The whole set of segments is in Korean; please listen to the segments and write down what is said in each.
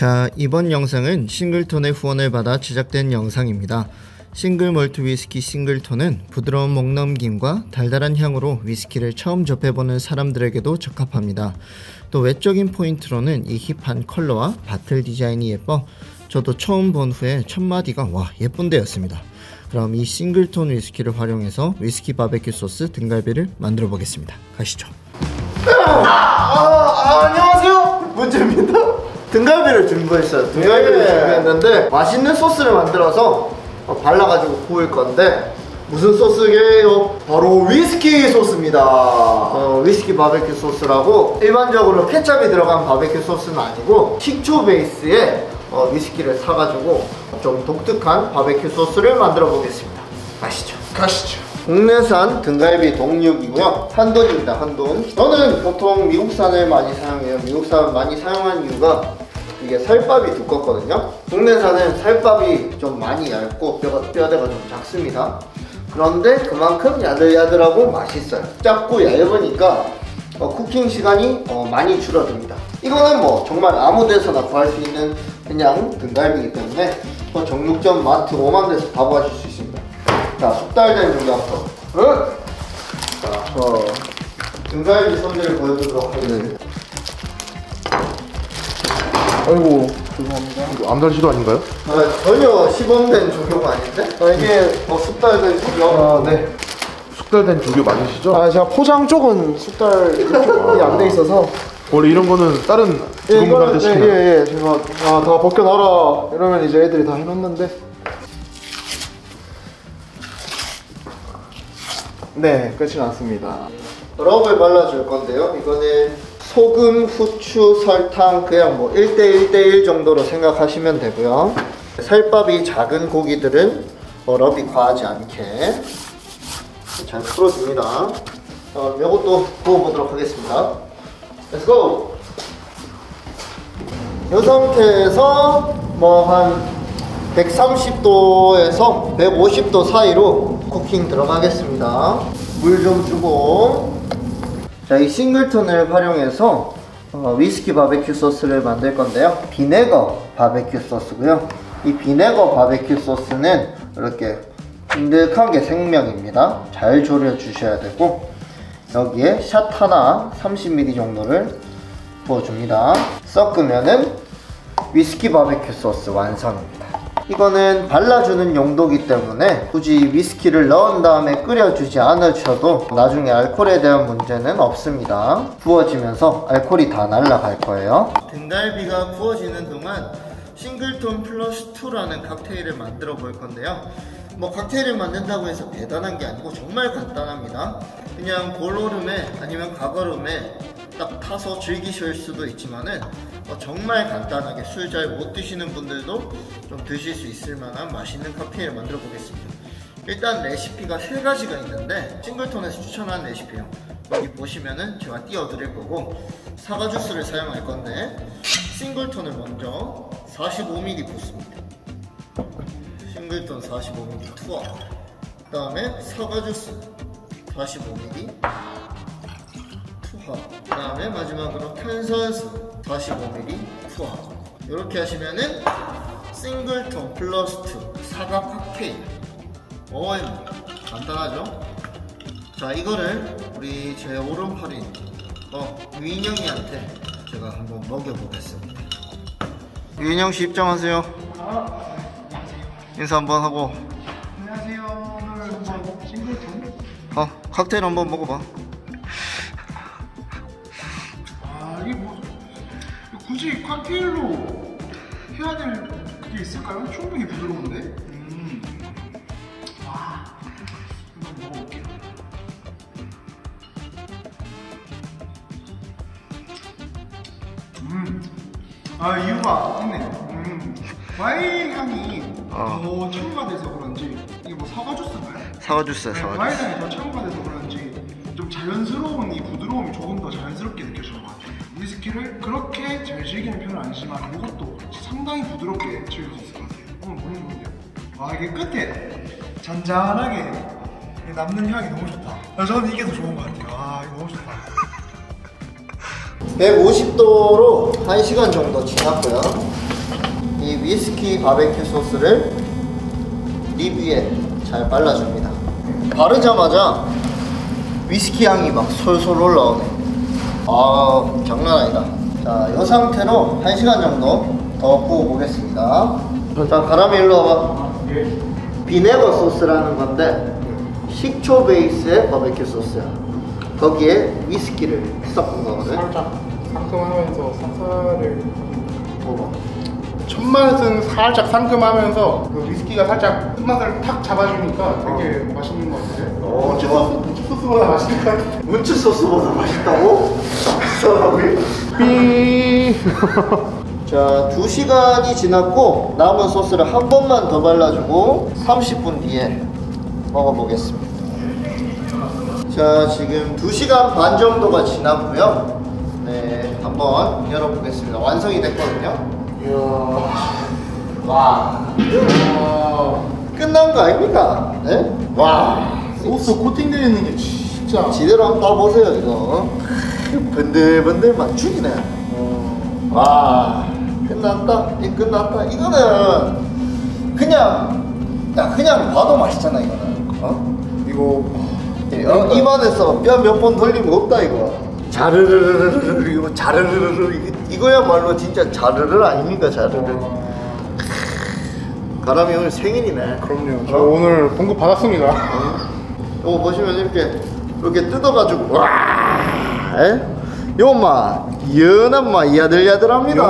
자, 이번 영상은 싱글톤의 후원을 받아 제작된 영상입니다. single malt 위스키 싱글톤은 부드러운 목넘김과 달달한 향으로 위스키를 처음 접해보는 사람들에게도 적합합니다. 또 외적인 포인트로는 이 hip한 컬러와 bottle 디자인이 예뻐 저도 처음 본 후에 첫 마디가 와 예쁜데였습니다. 그럼 이 싱글톤 위스키를 활용해서 위스키 바베큐 소스 등갈비를 만들어 보겠습니다. 가시죠. 아, 아, 안녕하세요. 문재입니다. 등갈비를 준비했어요. 등갈비를 네. 준비했는데 맛있는 소스를 만들어서 어, 발라가지고 구울 건데 무슨 소스게요? 바로 위스키 소스입니다. 어, 위스키 바베큐 소스라고 일반적으로 케찹이 들어간 바베큐 소스는 아니고 식초 베이스에 어, 위스키를 사가지고 좀 독특한 바베큐 소스를 만들어 보겠습니다. 아시죠? 가시죠. 국내산 등갈비 동육이고요. 한돈입니다. 한돈. 저는 보통 미국산을 많이 사용해요. 미국산 많이 사용하는 이유가 이게 살밥이 두껍거든요. 국내산은 살밥이 좀 많이 얇고 뼈가, 뼈대가 좀 작습니다. 그런데 그만큼 야들야들하고 맛있어요. 작고 얇으니까 어, 쿠킹 시간이 어, 많이 줄어듭니다. 이거는 뭐 정말 아무 데서나 구할 수 있는 그냥 등갈비이기 때문에 뭐 정육점, 마트, 오만 데서 다 구하실 수 있습니다. 자, 숙달된. 응? 자, 저 등갈비 손질을 보여드리도록 하겠습니다. 아이고 죄송합니다. 이거 암살 시도 아닌가요? 아, 전혀 시범된 조교가 아닌데? 아, 이게 뭐 숙달된 조교? 아 네. 숙달된 조교 맞으시죠? 아 제가 포장 쪽은 숙달 쪽이 안 돼 있어서 원래 이런 거는 다른 예, 이거는 시키나요? 예예 제가 아 다 벗겨놔라 이러면 이제 애들이 다 해놓는데 네 끝이 났습니다 rub를 발라줄 건데요. 이거는 소금, 후추, 설탕 그냥 뭐 1대 1대 1 정도로 생각하시면 되고요. 살밥이 작은 고기들은 어, rub이 과하지 않게 잘 풀어줍니다. 어, 이것도 구워보도록 하겠습니다. Let's go! 이 상태에서 뭐 한 130도에서 150도 사이로 쿠킹 들어가겠습니다. 물 좀 주고 자, 이 싱글턴을 활용해서 어, 위스키 바베큐 소스를 만들 건데요. 비네거 바베큐 소스고요. 이 비네거 바베큐 소스는 이렇게 찐득한 게 생명입니다. 잘 졸여 주셔야 되고 여기에 샷 하나 30ml 정도를 부어줍니다. 섞으면은 위스키 바베큐 소스 완성입니다. 이거는 발라주는 용도기 때문에 굳이 위스키를 넣은 다음에 끓여주지 않으셔도 나중에 알코올에 대한 문제는 없습니다. 구워지면서 알코올이 다 날아갈 거예요. 등갈비가 구워지는 동안 싱글톤 플러스 2라는 칵테일을 만들어 볼 건데요. 뭐 칵테일을 만든다고 해서 대단한 게 아니고 정말 간단합니다. 그냥 볼로름에 아니면 가거름에 딱 타서 즐기실 수도 있지만은 어, 정말 간단하게 술 잘 못 드시는 분들도 좀 드실 수 있을 만한 맛있는 칵테일 만들어 보겠습니다. 일단 레시피가 세 가지가 있는데 싱글톤에서 추천한 레시피요. 여기 보시면은 제가 띄워드릴 거고 사과 주스를 사용할 건데 싱글톤을 먼저 45ml 붓습니다. 싱글톤 45ml 투어 그 다음에 사과 주스 45ml 투하 그 다음에 마지막으로 탄산수 45ml 투하 이렇게 하시면은 싱글톤 플러스 2 사과 칵테일. 어이 간단하죠? 자 이거를 우리 제 오른팔인 어 유인영이한테 제가 한번 먹여보겠습니다. 유인영 씨 입장하세요. 인사 한번 하고. 안녕하세요. 오늘 한번 싱글톤? 어 칵테일 한번 먹어봐 굳이 칵테일로 해야 될 그게 있을까요? 충분히 부드러운데 음. 와 이거 먹어볼게요 음 아 이유가 있네 음 과일 향이 어. 더 첨가돼서 그런지 이게 뭐 사과 주스인가요? 사과 주스 네, 사과 과일 주스 향이 더 첨가돼서 그런지 좀 자연스러운 이 부드러움이 조금 더 자연스럽게 느껴지는 것 같아요. 위스키를 그렇게 잘 즐기는 편은 아니지만 이것도 상당히 부드럽게 즐길 수 있을 것 같아요. 한번 건데요. 와 이게 끝에 잔잔하게 남는 향이 너무 좋다. 아, 저는 이게 더 좋은 것 같아요. 아 이거 너무 좋다. 150도로 1시간 정도 지났고요 위스키 바베큐 소스를 리뷰에 잘 발라줍니다. 바르자마자 위스키 향이 막 솔솔 올라오네. 아, 장난 아니다. 자, 이 상태로 1시간 정도 더 구워 보겠습니다. 자, 가람이 일로 와봐. 비네거 소스라는 건데 식초 베이스의 바베큐 소스야. 거기에 위스키를 섞은 거거든. 살짝 상큼하면서 사사를 먹어. 첫 맛은 살짝 상큼하면서 그 위스키가 살짝 끝맛을 탁 잡아주니까 되게 맛있는 것 같아요. 어, 문치 좋아. 소스, 문치 소스보다 맛있는 것 같아요. 문츠 소스보다 맛있다고? 사람이? 삐. 자, 2시간이 지났고 남은 소스를 한 번만 더 발라주고 30분 뒤에 먹어보겠습니다. 자, 지금 2시간 반 정도가 지났고요. 네, 한번 열어보겠습니다. 완성이 됐거든요. 이야. 와, 와. 끝난 거 아닙니까? 네? 와, 소스 코팅되어 있는 게 진짜. 지대로 한번 봐보세요, 이거. 번들번들 막 죽이네. 와, 끝났다. 이 끝났다. 이거는 그냥, 야, 그냥 봐도 맛있잖아, 이거는. 어? 이거 어, 입안에서 뼈 몇 번 돌리면 없다, 이거. 자르르르르르, 이거 자르르르르. 이거- 이거야말로 진짜 자르르 아닙니까, 자르르. 가람이 오늘 생일이네. 그럼요. 저 오늘 봉급 받았습니다. 이거 보시면 이렇게 이렇게 뜯어가지고 와, 에? 요마 연한 마 야들야들합니다.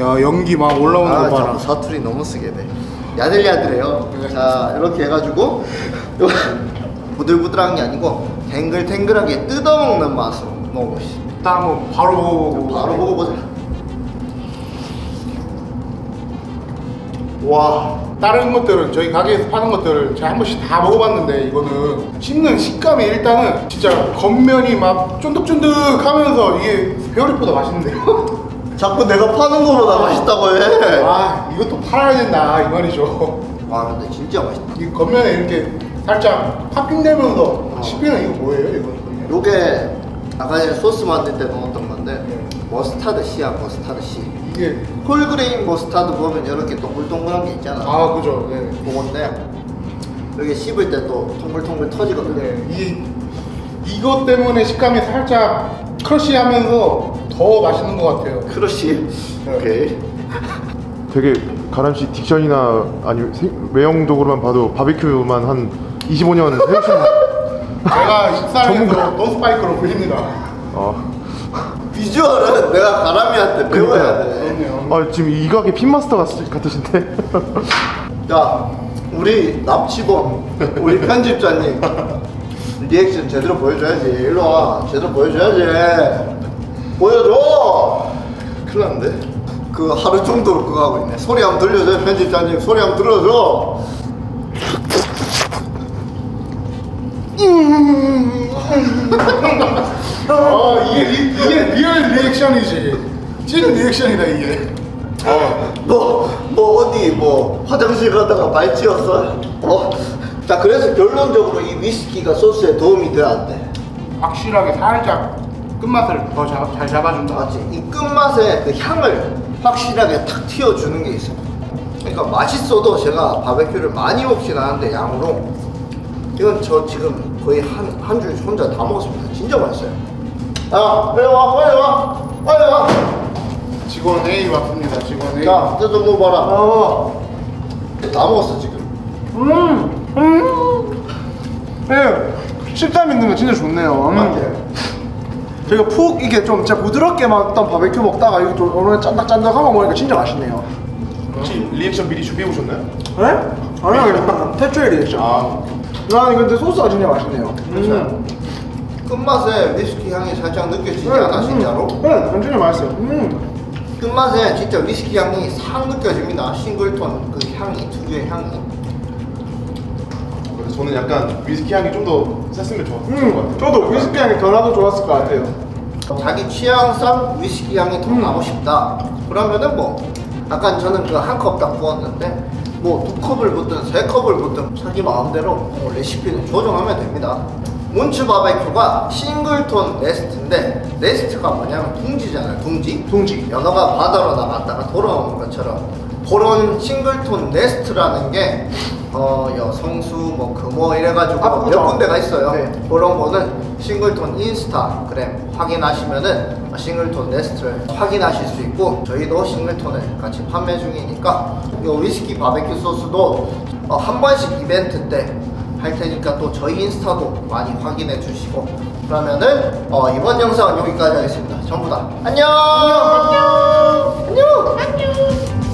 야 연기 막 올라오는 아, 거 봐라. 사투리 너무 쓰게 돼. 야들야들해요. 자 이렇게 해가지고 요 부들부들한 게 아니고 탱글탱글하게 뜯어먹는 맛으로 먹어보시죠. 딱 한번 바로 먹어보고 바로 먹어보자. 와, 다른 것들은 저희 가게에서 파는 것들을 제가 한 번씩 다 먹어봤는데 이거는 씹는 식감이 일단은 진짜 겉면이 막 쫀득쫀득하면서 이게 배어리보다 맛있는데요? 자꾸 내가 파는 거보다 맛있다고 해. 아 이것도 팔아야 된다 이 말이죠 와, 근데 진짜 맛있다. 이 겉면에 이렇게 살짝 팝핑되면서 씹히는 이거 뭐예요 이거는? 요게 아까 전에 소스 만들 때 넣었던 건데 머스타드 씨야 머스타드 씨 이게 whole grain 머스타드 보면 이렇게 동글동글한 게 있잖아 아 그죠 네. 그건데 여기 씹을 때또 통글통글 터지거든요 네. 이 이것 때문에 식감이 살짝 crush하면서 더 맛있는 것 같아요 crush 네. 오케이 되게 가람 씨 diction이나 아니면 세- 외형적으로만 봐도 바비큐만 한 25년 해오신. 제가 식사에서 전문가. 노스파이크로 불립니다 아, 비주얼은 내가 가람이한테 배워야 돼 아 지금 이 가게 핀마스터 같- 같으신데. 야, 우리 납치범, 우리 편집자님 리액션 제대로 보여줘야지. 일로 와, 제대로 보여줘야지. 보여줘. 큰일 났는데. 그 하루 종도로 그거 하고 있네. 소리 한번 들려줘, 편집자님. 소리 한번 들어줘. 아 이게 리, 이게 real reaction이지 찐 reaction이다 이게 어, 뭐, 뭐 어디 뭐 화장실 가다가 발 찧었어? 어? 자, 그래서 결론적으로 이 위스키가 소스에 도움이 돼야 안 돼. 확실하게 살짝 끝맛을 더 잘 잡아준다 맞지? 이 끝맛에 그 향을 확실하게 탁 튀어주는 게 있어. 그러니까 맛있어도 제가 바베큐를 많이 먹진 않은데 양으로 이건 저 지금 거의 한 한 줄 혼자 다 먹었습니다. 진짜 맛있어요. 야, 빨리 와, 빨리 와, 빨리 와. 직원 A 맞습니다 직원 A 자, 뜯어 먹어봐라. 어. 다 먹었어 지금. 음, 음. 네, 식감 있는 거 진짜 좋네요. 음. 저희가 푹 이게 좀 진짜 부드럽게 먹던 바베큐 먹다가 이거 좀 오늘 짠득짠득한 거 먹으니까 진짜 맛있네요. 혹시 리액션 미리 준비해 오셨나요? 네? 아니요 그냥 태초의 리액션. 아, 아 이거 근데 소스가 진짜 맛있네요. 음. 끝맛에 위스키 향이 살짝 느껴지지 않아 진짜로? 네, 진짜 맛있어요. 음. 끝맛에 진짜 위스키 향이 싹 느껴집니다. 싱글톤 그 향이 특유의 향이. 그래서 저는 약간 위스키 향이 좀 더 셌으면 좋았을 것 음. 같아요. 저도 위스키 향이 더 나도 좋았을 것 같아요. 자기 취향상 위스키 향이 더 나고 싶다. 그러면은 뭐 아까 저는 그 한 컵 딱 부었는데 뭐 두 컵을 붓든 세 컵을 붓든 자기 마음대로 뭐 레시피는 조정하면 됩니다. 몬츠 바베큐가 싱글톤 nest인데 nest가 뭐냐면 둥지잖아요. 둥지. 둥지. 연어가 바다로 나갔다가 돌아오는 것처럼 그런 싱글톤 nest라는 게 어, 여 성수 뭐 금호 이래가지고 바쁘죠? 몇 군데가 있어요. 네. 그런 거는 싱글톤 인스타그램 확인하시면은 싱글톤 nest를 확인하실 수 있고 저희도 싱글톤을 같이 판매 중이니까 이 위스키 바베큐 소스도 어, 한 번씩 이벤트 때 할 테니까 또 저희 인스타도 많이 확인해 주시고 그러면은 어, 이번 영상은 여기까지 하겠습니다. 전부 다 안녕. 안녕. 안녕. 안녕.